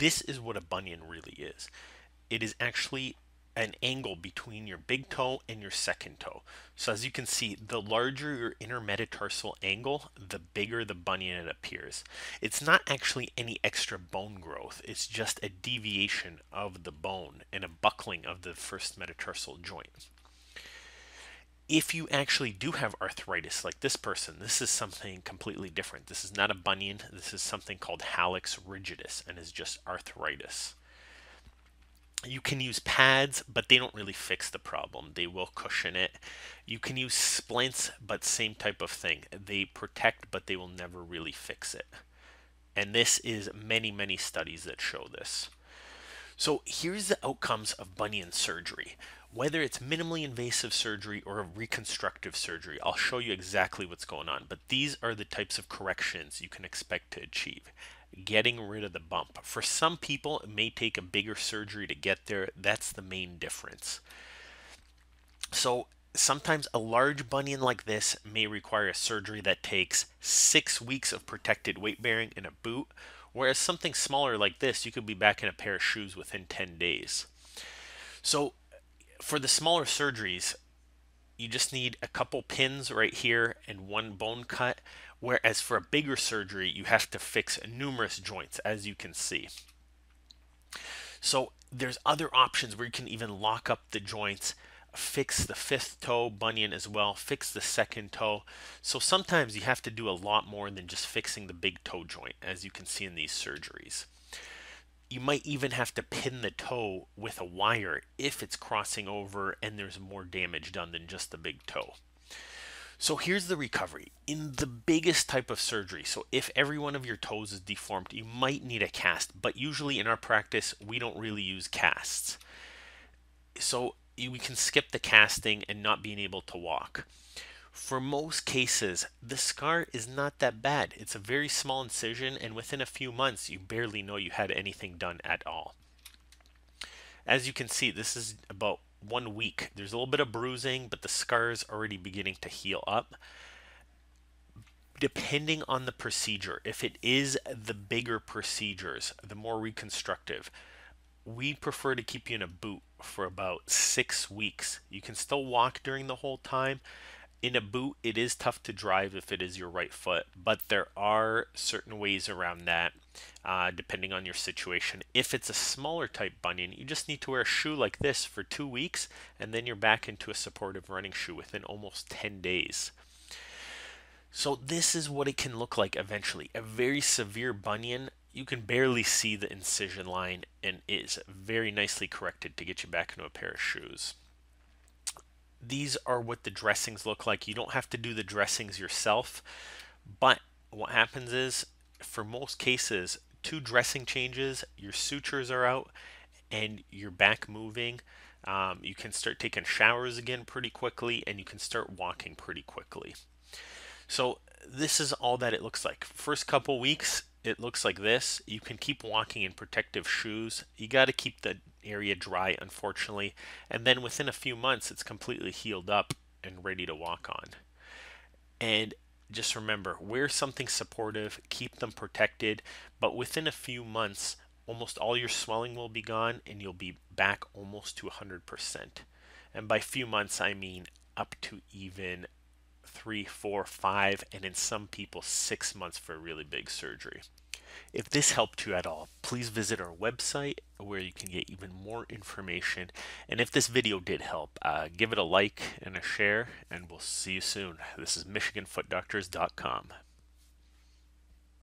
This is what a bunion really is. It is actually an angle between your big toe and your second toe. So as you can see, the larger your intermetatarsal angle, the bigger the bunion it appears. It's not actually any extra bone growth, it's just a deviation of the bone and a buckling of the first metatarsal joint. If you actually do have arthritis like this person, this is something completely different. This is not a bunion, this is something called hallux rigidus and is just arthritis you can use pads, but they don't really fix the problem. They will cushion it. You can use splints, but same type of thing. They protect, but they will never really fix it. And this is many, many studies that show this. So here's the outcomes of bunion surgery. Whether it's minimally invasive surgery or reconstructive surgery, I'll show you exactly what's going on. But these are the types of corrections you can expect to achieve getting rid of the bump. For some people, it may take a bigger surgery to get there. That's the main difference. So sometimes a large bunion like this may require a surgery that takes six weeks of protected weight bearing in a boot, whereas something smaller like this, you could be back in a pair of shoes within 10 days. So for the smaller surgeries, you just need a couple pins right here and one bone cut Whereas for a bigger surgery, you have to fix numerous joints, as you can see. So there's other options where you can even lock up the joints, fix the fifth toe bunion as well, fix the second toe. So sometimes you have to do a lot more than just fixing the big toe joint, as you can see in these surgeries. You might even have to pin the toe with a wire if it's crossing over and there's more damage done than just the big toe. So here's the recovery. In the biggest type of surgery, so if every one of your toes is deformed, you might need a cast, but usually in our practice, we don't really use casts. So we can skip the casting and not being able to walk. For most cases, the scar is not that bad. It's a very small incision, and within a few months, you barely know you had anything done at all. As you can see, this is about one week. There's a little bit of bruising, but the scar is already beginning to heal up. Depending on the procedure, if it is the bigger procedures, the more reconstructive, we prefer to keep you in a boot for about six weeks. You can still walk during the whole time, in a boot, it is tough to drive if it is your right foot, but there are certain ways around that uh, depending on your situation. If it's a smaller type bunion, you just need to wear a shoe like this for two weeks, and then you're back into a supportive running shoe within almost 10 days. So this is what it can look like eventually. A very severe bunion, you can barely see the incision line and is very nicely corrected to get you back into a pair of shoes these are what the dressings look like. You don't have to do the dressings yourself, but what happens is, for most cases, two dressing changes, your sutures are out, and you're back moving. Um, you can start taking showers again pretty quickly, and you can start walking pretty quickly. So this is all that it looks like. First couple weeks, it looks like this. You can keep walking in protective shoes. You got to keep the area dry, unfortunately. And then within a few months, it's completely healed up and ready to walk on. And just remember, wear something supportive, keep them protected, but within a few months, almost all your swelling will be gone and you'll be back almost to 100%. And by few months, I mean up to even three, four, five, and in some people, six months for a really big surgery. If this helped you at all, please visit our website where you can get even more information. And if this video did help, uh, give it a like and a share, and we'll see you soon. This is MichiganFootDoctors.com.